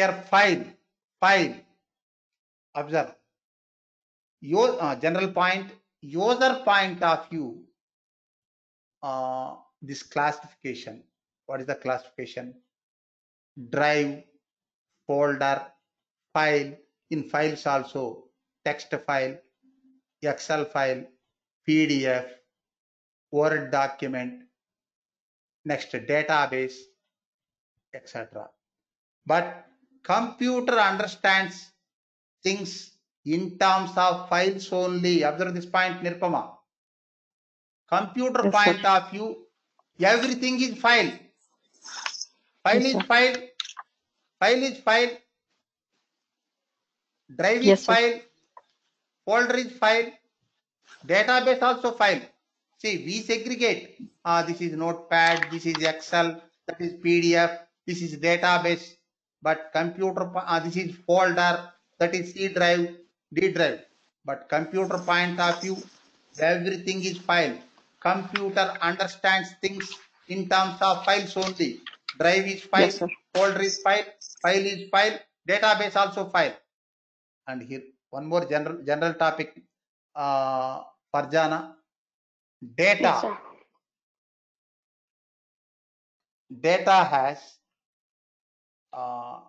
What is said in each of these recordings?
Here file, file. Observe. Your uh, general point, user point of view. Uh, this classification. What is the classification? Drive, folder, file. In files also, text file, Excel file, PDF, Word document, next database, etc. But computer understands things in terms of files only. Observe this point, Nirpama. Computer Yes, point of view, everything is file. File Yes, is sir. file. File is file. Drive Yes, is sir. file. Folder is file. Database also file. See, we segregate. Ah, this is Notepad. This is Excel. That is PDF. This is database. But computer, ah, this is folder. That is C drive, D drive. But computer point of view, everything is file. Computer understands things in terms of files only. Drive is file. Yes, folder is file. File is file. Database also file. And here one more general general topic. Uh, Farjana. Data. Yes, data has uh,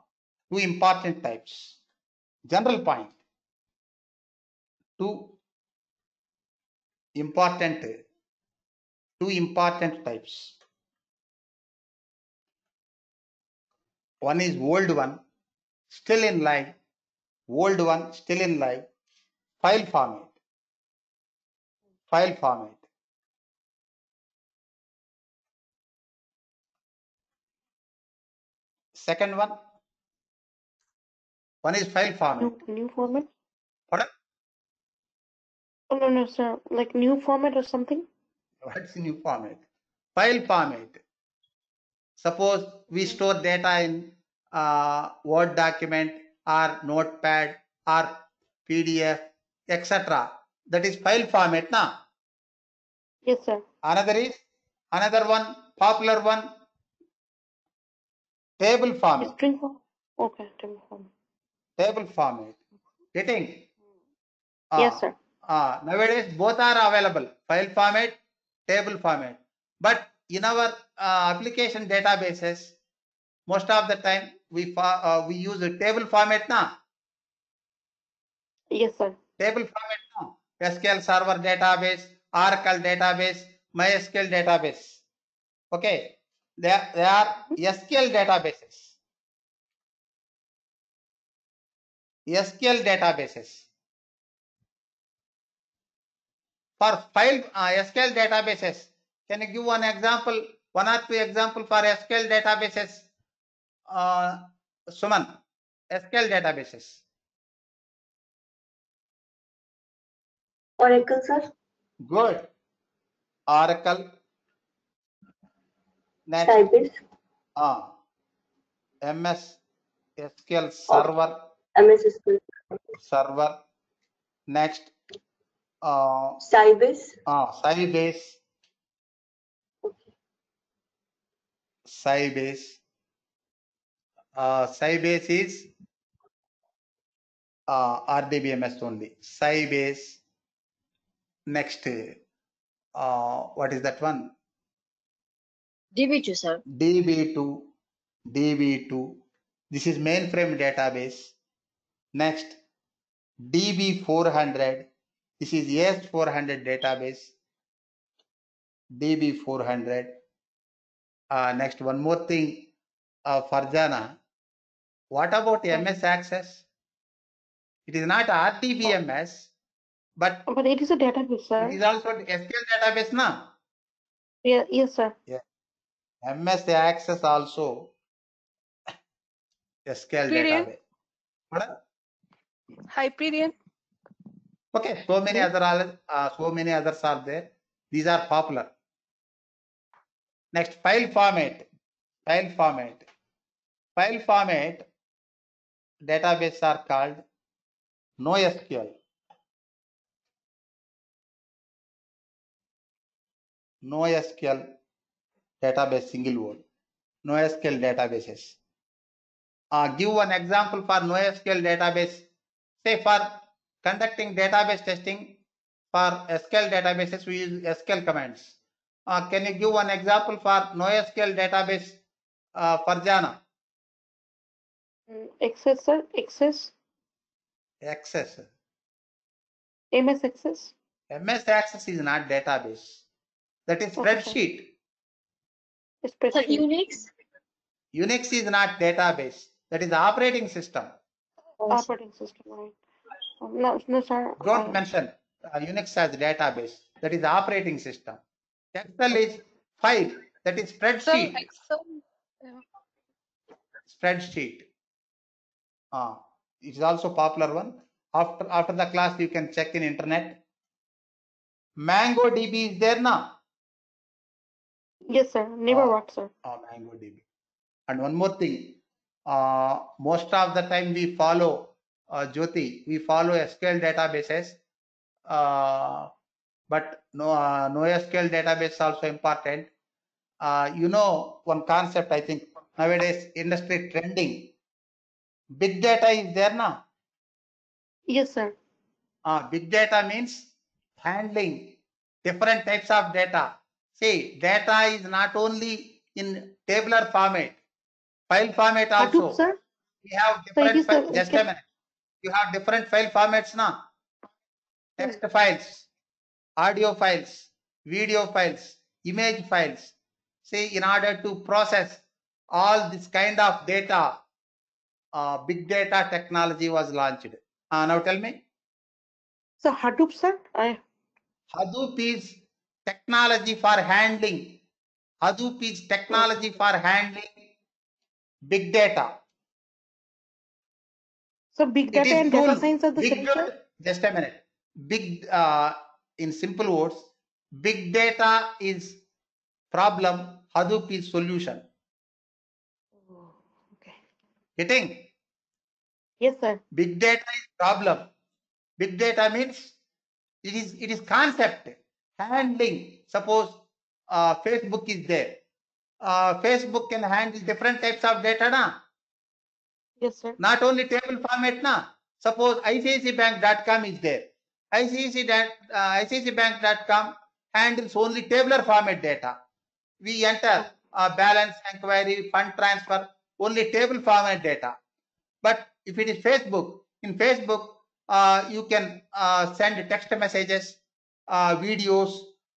two important types. General point. Two important two important types. One is old one, still in life. Old one, still in life. File format. File format. Second one. One is file format. New, new format? Pardon? Oh, no, no, sir. Like new format or something? What's new format? File format. Suppose we store data in uh, Word document or Notepad or PDF, etc. That is file format, na? Yes, sir. Another is another one, popular one, table format. String? Okay, table format. Table format. Getting? Yes, Ah, sir. Ah, nowadays both are available file format table format but in our uh, application databases most of the time we uh, we use a table format na Yes, sir. table format na sql server database oracle database mysql database okay they are, they are sql databases sql databases for file uh, SQL databases. Can you give one example, one or two example for SQL databases? Uh, Suman, SQL databases. Oracle, sir. Good. Oracle. Next, Sybase, uh, MS SQL Server, MS SQL, server. Next, uh, Sybase. uh, Sybase, Okay. Sybase. Uh, Sybase is uh, RDBMS only. Sybase. Next, uh, what is that one? DB2, sir. DB2, DB2. This is mainframe database. Next, DB400. This is AS400 database. DB400. Uh, next, one more thing, uh, Farjana. What about MS Access? It is not RDBMS, but But it is a database, sir. it is also SQL database, na? Yeah, yes, sir. MS Access also SQL Period. database. Madam? Hyperion. Okay, so many other uh, so many others are there. These are popular. Next, file format. File format. File format database are called NoSQL. NoSQL database single word. NoSQL databases. Uh, give one example for NoSQL database. Say for conducting database testing for SQL databases, we use SQL commands. Uh, can you give one example for NoSQL database uh, Farjana? Mm, Access, sir. Access. Access. MS Access. MS Access is not database. That is Okay, spreadsheet. Sir, Spreadsheet. Unix? Unix is not database. That is operating system. Operating system, right. No, no, sir. Don't uh, mention uh, Unix as database. That is operating system. Excel is file. That is So spreadsheet. Excel. Spreadsheet. Ah, it is also popular one. After after the class, you can check in internet. MongoDB is there now. Yes, sir. Never Ah. worked, sir. uh, MongoDB. And one more thing, uh, most of the time we follow uh, Jyoti, we follow SQL databases, uh, but no, uh, NoSQL database is also important. Uh, you know one concept I think nowadays industry trending. Big data is there now. Yes, sir. Uh, big data means handling different types of data. See, data is not only in tabular format, file format Hadoop, also. sir. We have different, yes, sir, just a okay. minute. You have different file formats now. Text files, audio files, video files, image files. See, in order to process all this kind of data, uh, big data technology was launched. Uh, now tell me. So Hadoop, sir. I Hadoop is technology for handling. Hadoop is technology for handling big data. so big data and data science are the Big same, Just a minute. Big, uh, in simple words, big data is problem. Hadoop is solution. Oh, Okay. Getting? Yes, sir. Big data is problem. Big data means it is it is concept handling. Suppose uh, Facebook is there. Uh, Facebook can handle different types of data na. Yes, sir. Not only table format na. Suppose ICICIbank.com is there. Dat, uh, ICICIbank.com handles only tabular format data. We enter uh, balance, inquiry, fund transfer, only table format data. But if it is Facebook, in Facebook, uh, you can uh, send text messages, videos,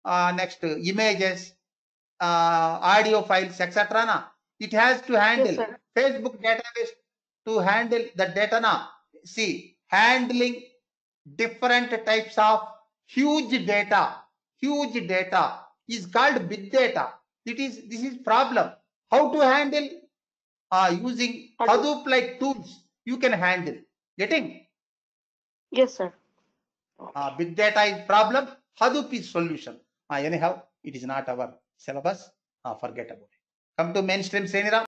uh, next uh, images, uh, audio files, etc. Na it has to handle sir. Facebook database to handle the data. Na see handling different types of huge data, huge data is called big data. It is this is problem. How to handle uh, using Hadoop. Hadoop like tools you can handle. Getting Yes, sir. uh, big data is problem, Hadoop is solution. Uh, anyhow, it is not our syllabus. Uh, forget about it. Come to mainstream Srenira.